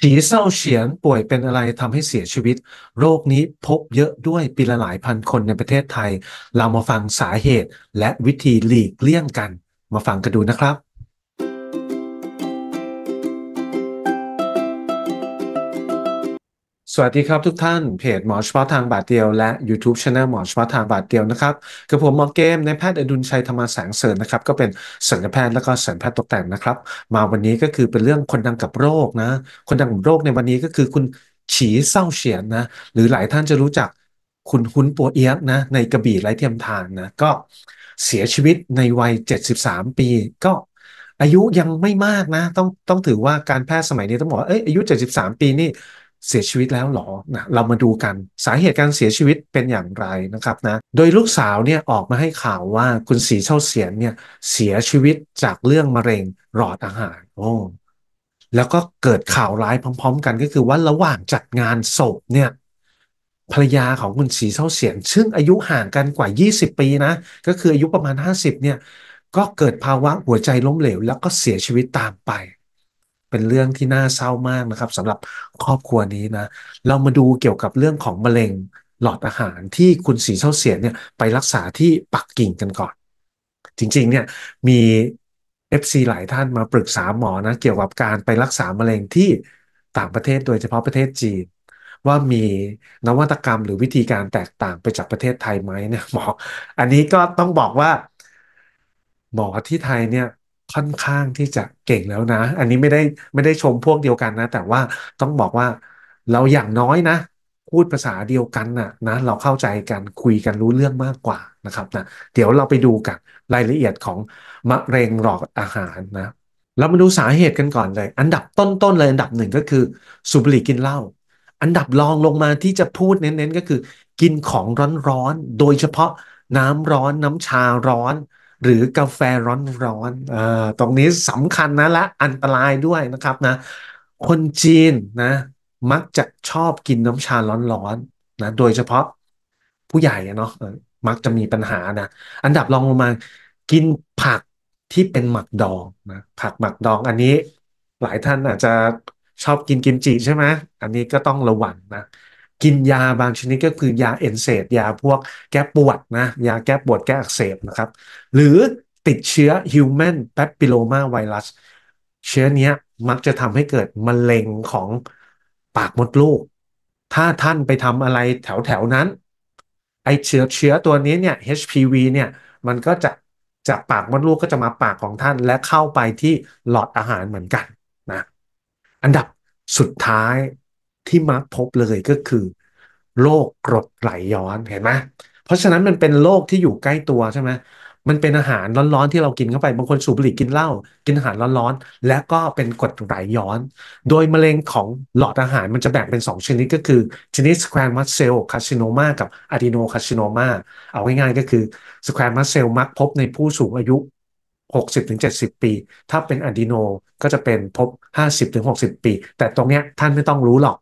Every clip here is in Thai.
ฉีเศร้าเฉียนป่วยเป็นอะไรทำให้เสียชีวิต โรคนี้พบเยอะด้วยปีละหลายพันคนในประเทศไทย เรามาฟังสาเหตุและวิธีหลีกเลี่ยงกัน มาฟังกันดูนะครับ สวัสดีครับทุกท่านเพจหมอเฉพาะทางบาดเดียวและ YouTube Channel หมอเฉพาะทางบาดเดียวนะครับกับผมหมอเกมในแพทย์อดุลชัยธรรมแสงเสริญนะครับ ก็เป็นศัลยแพทย์แล้วก็ศัลยแพทย์ตกแต่งนะครับ มาวันนี้ก็คือเป็นเรื่องคนดังกับโรคนะ คนดังกับโรคในวันนี้ก็คือคุณฉีเศร้าเฉียนนะ หรือหลายท่านจะรู้จักคุณหุนปัวเอียกนะ ในกระบี่ไร้เทียมทานนะ ก็เสียชีวิตในวัย 73 ปีก็อายุยังไม่มากนะ ต้องต้องถือว่าการแพทย์สมัยนี้ต้องบอกว่าเอ้ยอายุ 73 ปีนี่ เสียชีวิตแล้วหรอนะเรามาดูกันสาเหตุการเสียชีวิตเป็นอย่างไรนะครับนะโดยลูกสาวเนี่ยออกมาให้ข่าวว่าคุณสีเช่าเสียนเนี่ยเสียชีวิตจากเรื่องมะเร็งหลอดอาหารโอ้แล้วก็เกิดข่าวร้ายพร้อม ๆ กันก็คือว่าระหว่างจัดงานศพเนี่ยภรรยาของคุณสีเช่าเสียน ซึ่งอายุห่างกันกว่า 20 ปีนะก็คืออายุประมาณ 50เนี่ยก็เกิดภาวะหัวใจล้มเหลว แล้วก็เสียชีวิตตามไป เป็นเรื่องที่น่าเศร้ามากนะครับสำหรับครอบครัวนี้นะ เรามาดูเกี่ยวกับเรื่องของมะเร็งหลอดอาหารที่คุณสีเช่าเสียนเนี่ยไปรักษาที่ปักกิ่งกันก่อน จริงๆเนี่ยมี FC หลายท่านมาปรึกษาหมอนะ เกี่ยวกับการไปรักษามะเร็งที่ต่างประเทศโดยเฉพาะประเทศจีน ว่ามีนวัตกรรมหรือวิธีการแตกต่างไปจากประเทศไทยไหมเนี่ยหมอ อันนี้ก็ต้องบอกว่า หมอที่ไทยเนี่ย ค่อนข้างที่จะเก่งแล้วนะ อันนี้ไม่ได้ไม่ได้ชมพวกเดียวกันนะ แต่ว่าต้องบอกว่าเราอย่างน้อยนะ พูดภาษาเดียวกันนะนะ เราเข้าใจกันคุยกันรู้เรื่องมากกว่านะครับนะเดี๋ยวเราไปดูกันรายละเอียดของมะเร็งหลอดอาหารนะเรามาดูสาเหตุกันก่อนเลย อันดับต้นๆเลยอันดับหนึ่งก็คือสูบบุหรี่กินเหล้าอันดับรองลงมาที่จะพูดเน้นๆ ก็คือ กินของร้อนๆ โดยเฉพาะน้ำร้อนน้ำชาร้อน หรือกาแฟร้อนๆอ่าตรงนี้สำคัญนะและอันตรายด้วยนะครับนะ คนจีนนะ มักจะชอบกินน้ำชาร้อนๆนะโดยเฉพาะผู้ใหญ่เนาะมักจะมีปัญหานะ อันดับรองลงมากินผักที่เป็นหมักดองนะผักหมักดองอันนี้หลายท่านอาจจะชอบกินกิมจิใช่ไหมอันนี้ก็ต้องระวังนะ กินยาบางชนิดก็คือยาเอนเซดยาพวกแก้ปวดนะ ยาแก้ปวดแก้อักเสบนะครับ หรือติดเชื้อ Human Papilloma Virus เชื้อนี้มักจะทำให้เกิดมะเร็งของปากมดลูก ถ้าท่านไปทำอะไรแถวแถวนั้น ไอเชื้อเชื้อตัวนี้เนี่ย HPV เนี่ย มันก็จะจากปากมดลูกก็จะมาปากของท่านและเข้าไปที่หลอดอาหารเหมือนกันนะ อันดับสุดท้าย ที่มักพบเลยก็คือ โรคกรดไหลย้อนเห็นไหมเพราะฉะนั้นมันเป็นโรคที่อยู่ใกล้ตัวใช่ไหมมันเป็นอาหารร้อนๆที่เรากินเข้าไปบางคนสูบบุหรี่กินเหล้ากินอาหารร้อนๆและก็เป็นกรดไหลย้อน โดยมะเร็งของหลอดอาหารมันจะแบ่งเป็น 2 ชนิดก็คือ ชนิด squamous cell carcinoma กับ adenocarcinoma เอาง่ายๆก็คือ squamous cell มักพบในผู้สูงอายุ 60-70 ปี ถ้าเป็นอะดีโนก็จะเป็นพบ 50-60 ปี แต่ตรงเนี้ยท่านไม่ต้องรู้หรอก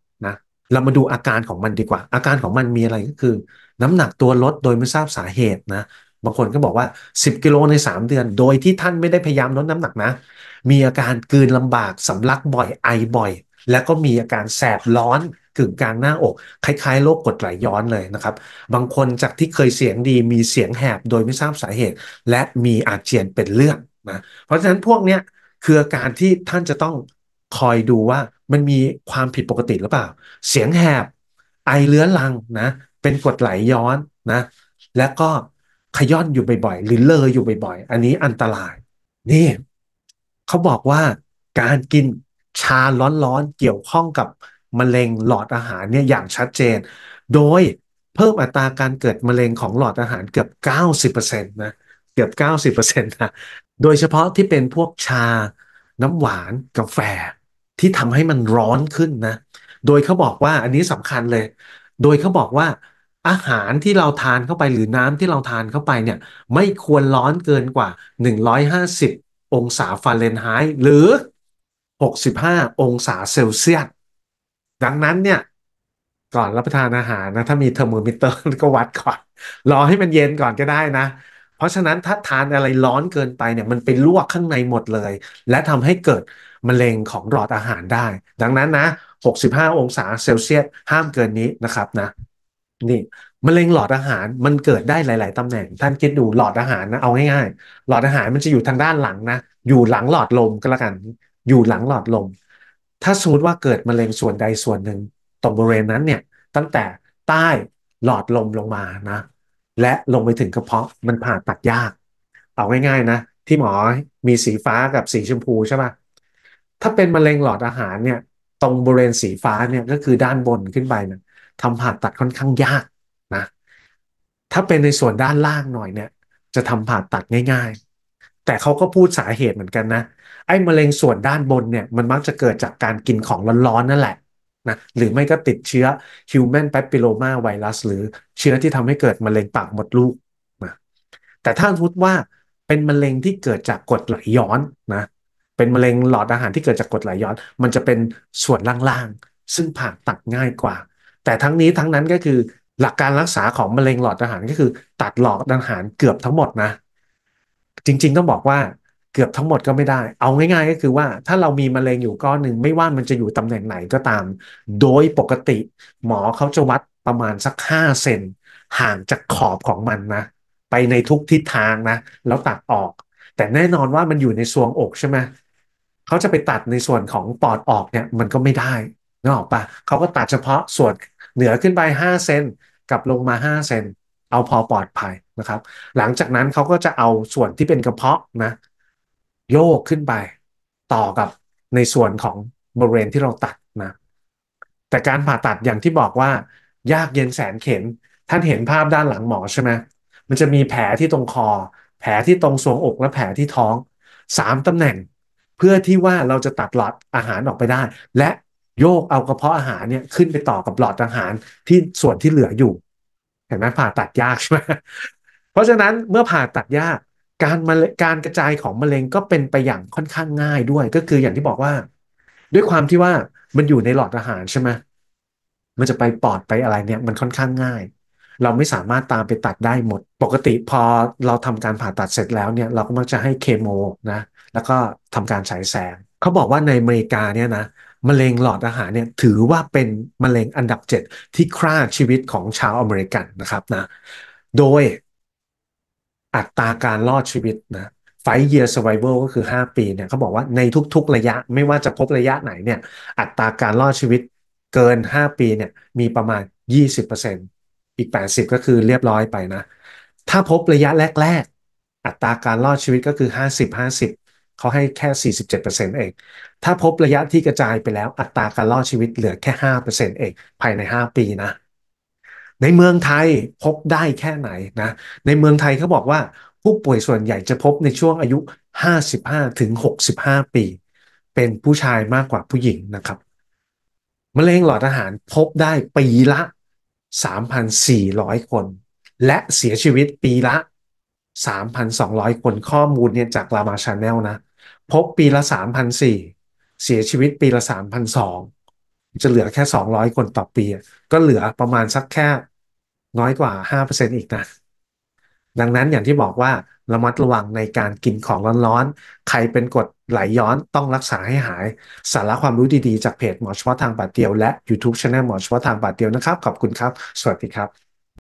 เรามาดูอาการของมันดีกว่า อาการของมันมีอะไรก็คือ น้ำหนักตัวลดโดยไม่ทราบสาเหตุนะ บางคนก็บอกว่า 10 กิโลใน 3 เดือน โดยที่ท่านไม่ได้พยายามลดน้ำหนักนะ มีอาการกืนลำบากสำลักบ่อยไอบ่อย แล้วก็มีอาการแสบร้อนกึ่งกลางหน้าอกคล้ายๆโรคกรดไหลย้อนเลยนะครับ บางคนจากที่เคยเสียงดีมีเสียงแหบโดยไม่ทราบสาเหตุ และมีอาเจียนเป็นเลือดนะเพราะฉะนั้นพวกเนี้ยคืออาการที่ท่านจะต้องคอยดูว่า มันมีความผิดปกติหรือเปล่า เสียงแหบ ไอเลื้อรังนะ เป็นกรดไหลย้อนนะ แล้วก็ขย้อนอยู่บ่อยๆ หรือเลออยู่บ่อยๆ อันนี้อันตราย นี่ เขาบอกว่าการกินชาร้อนๆ เกี่ยวข้องกับมะเร็งหลอดอาหารเนี่ยอย่างชัดเจน โดยเพิ่มอัตราการเกิดมะเร็งของหลอดอาหารเกือบ 90%นะเกือบ 90%นะ โดยเฉพาะที่เป็นพวกชาน้ำหวานกาแฟ ที่ทำให้มันร้อนขึ้นนะ โดยเขาบอกว่าอันนี้สำคัญเลย โดยเขาบอกว่าอาหารที่เราทานเข้าไปหรือน้ำที่เราทานเข้าไปเนี่ย ไม่ควรร้อนเกินกว่า 150 องศาฟาเรนไฮต์หรือ 65 องศาเซลเซียสดังนั้นเนี่ยก่อนรับประทานอาหารนะ ถ้ามีเทอร์โมมิเตอร์ก็วัดก่อน รอให้มันเย็นก่อนก็ได้นะ เพราะฉะนั้นถ้าทานอะไรร้อนเกินไปเนี่ย มันไปลวกข้างในหมดเลย และทำให้เกิด มะเร็งของหลอดอาหารได้ ดังนั้นนะ 65 องศาเซลเซียสห้ามเกินนี้นะครับนะนี่มะเร็งหลอดอาหารมันเกิดได้หลาย ๆตำแหน่ง ท่านคิดดูหลอดอาหารนะเอาง่ายๆ หลอดอาหารมันจะอยู่ทางด้านหลังนะอยู่หลังหลอดลมก็แล้วกัน อยู่หลังหลอดลม ถ้าสมมติว่าเกิดมะเร็งส่วนใดส่วนหนึ่งตรงบริเวณนั้นเนี่ยตั้งแต่ใต้หลอดลมลงมานะ และลงไปถึงกระเพาะมันผ่าตัดยาก เอาง่ายๆนะ ที่หมอมีสีฟ้ากับสีชมพูใช่ปะ ถ้าเป็นมะเร็งหลอดอาหารเนี่ย ตรงบริเวณสีฟ้าเนี่ยก็คือด้านบนขึ้นไปเนี่ยทำผ่าตัดค่อนข้างยากนะ ถ้าเป็นในส่วนด้านล่างหน่อยเนี่ย จะทำผ่าตัดง่าย ๆ แต่เขาก็พูดสาเหตุเหมือนกันนะ ไอ้มะเร็งส่วนด้านบนเนี่ย มันมักจะเกิดจากการกินของร้อนๆนั่นแหละนะหรือไม่ก็ติดเชื้อ Human Papilloma Virus หรือเชื้อที่ทำให้เกิดมะเร็งปากมดลูกนะแต่ถ้าพูดว่าเป็นมะเร็งที่เกิดจากกรดไหลย้อนนะ เป็นมะเร็งหลอดอาหารที่เกิดจากกรดไหลย้อน มันจะเป็นส่วนล่างๆ ซึ่งผ่าตัดง่ายกว่า แต่ทั้งนี้ทั้งนั้นก็คือหลักการรักษาของมะเร็งหลอดอาหารก็คือ ตัดหลอดอาหารเกือบทั้งหมดนะ จริงๆต้องบอกว่าเกือบทั้งหมดก็ไม่ได้ เอาง่าย ๆ ก็คือว่าถ้าเรามีมะเร็งอยู่ก้อนหนึ่งไม่ว่ามันจะอยู่ตำแหน่งไหนก็ตาม โดยปกติ หมอเขาจะวัดประมาณสักห้าเซนห่างจากขอบของมันนะ ไปในทุกทิศทางนะ แล้วตัดออก แต่แน่นอนว่ามันอยู่ในซวงอกใช่ไหม เขาจะไปตัดในส่วนของปอดออกเนี่ยมันก็ไม่ได้นึกออกปะเขาก็ตัดเฉพาะส่วนเหนือขึ้นไป5เซนกับลงมา5เซนเอาพอปลอดภัยนะครับ หลังจากนั้นเขาก็จะเอาส่วนที่เป็นกระเพาะนะโยกขึ้นไปต่อกับในส่วนของบริเวณที่เราตัดนะแต่การผ่าตัดอย่างที่บอกว่ายากเย็นแสนเข็ญท่านเห็นภาพด้านหลังหมอใช่ไหมมันจะมีแผลที่ตรงคอ แผลที่ตรงทรวงอกและแผลที่ท้องสามตำแหน่ง เพื่อที่ว่าเราจะตัดหลอดอาหารออกไปได้ และโยกเอากระเพาะอาหารเนี่ยขึ้นไปต่อกับหลอดอาหารที่ส่วนที่เหลืออยู่ เห็นไหมผ่าตัดยากใช่ไหมเพราะฉะนั้นเมื่อผ่าตัดยากการมะการกระจายของมะเร็งก็เป็นไปอย่างค่อนข้างง่ายด้วย ก็คืออย่างที่บอกว่า ด้วยความที่ว่ามันอยู่ในหลอดอาหารใช่ไหมมันจะไปปอดไปอะไรเนี่ย มันค่อนข้างง่าย เราไม่สามารถตามไปตัดได้หมด ปกติพอเราทำการผ่าตัดเสร็จแล้วเนี่ย เราก็มักจะให้เคมนะ แล้วก็ทำการฉายแสง เขาบอกว่าในอเมริกาเนี่ยนะมะเร็งหลอดอาหารเนี่ยถือว่าเป็นมะเร็งอันดับ7ที่ฆ่าชีวิตของชาวอเมริกันนะครับนะ โดยอัตราการรอดชีวิตนะไฟเยียร์ survival ก็คือ 5 ปีเนี่ยเขาบอกว่าในทุกๆระยะไม่ว่าจะพบระยะไหนเนี่ย อัตราการรอดชีวิตเกิน 5 ปีเนี่ยมีประมาณ 20%อีก 80 ก็คือเรียบร้อยไปนะ ถ้าพบระยะแรก ๆ อัตราการรอดชีวิตก็คือ 50-50 เขาให้แค่ 47%เอง ถ้าพบระยะที่กระจายไปแล้วอัตราการรอดชีวิตเหลือแค่ 5%เองภายใน 5 ปีนะ ในเมืองไทยพบได้แค่ไหนนะ ในเมืองไทยเขาบอกว่าผู้ป่วยส่วนใหญ่จะพบในช่วงอายุ 55 ถึง 65 ปี เป็นผู้ชายมากกว่าผู้หญิงนะครับมะเร็งหลอดอาหารพบได้ปีละ 3,400 คน และเสียชีวิตปีละ 3,200 คนข้อมูลเนี่ยจาก Rama Channel นะ พบปีละ3,400เสียชีวิตปีละ3,200จะเหลือแค่ 200 คนต่อปี ก็เหลือประมาณสักแค่น้อยกว่า 5%อีกนะ ดังนั้นอย่างที่บอกว่าระมัดระวังในการกินของร้อนๆ ใครเป็นกรดไหลย้อนต้องรักษาให้หาย สาระความรู้ดีๆ จากเพจหมอเฉพาะทางบาดเดียวและ YouTube Channel หมอเฉพาะทางบาดเดียวนะครับ ขอบคุณครับ สวัสดีครับ